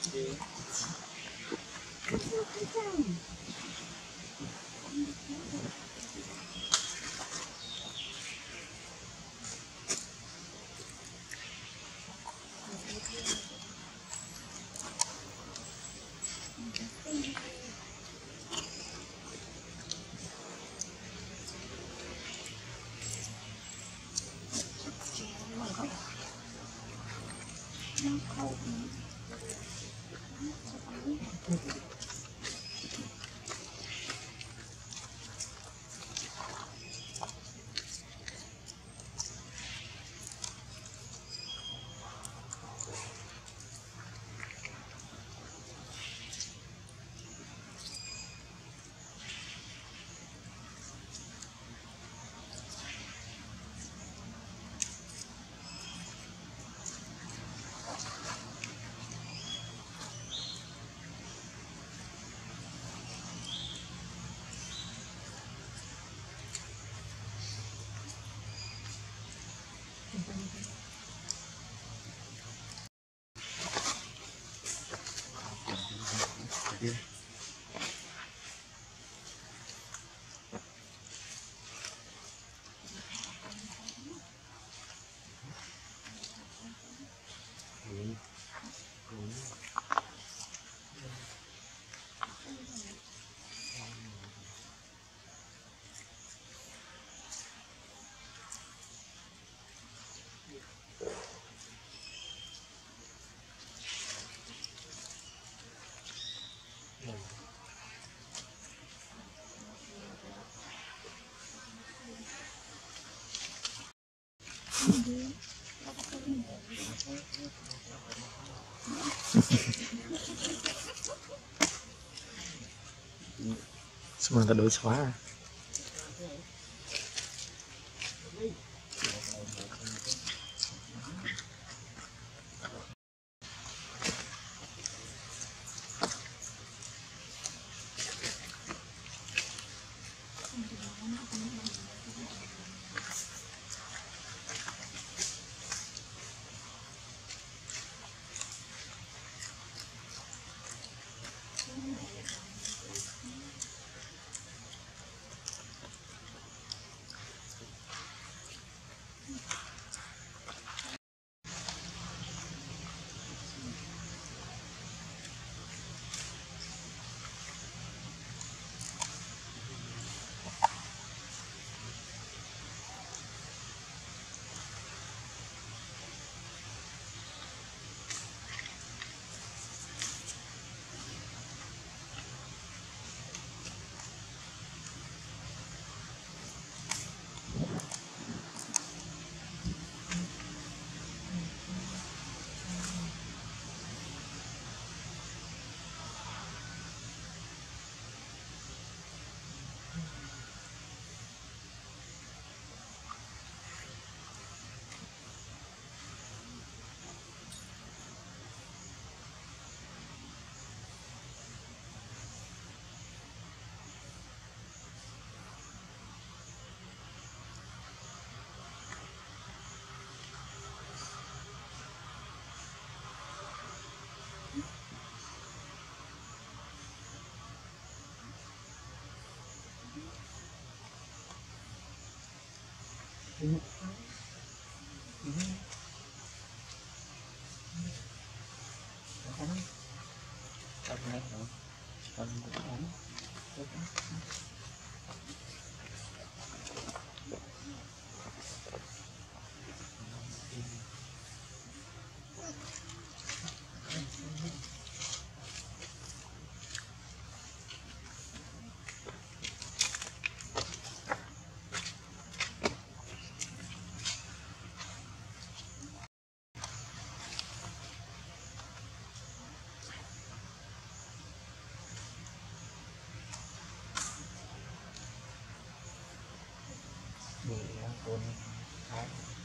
good day. Xong rồi ta đổi xóa à. Mm-hmm. Mm-hmm. นี่นะคนครับ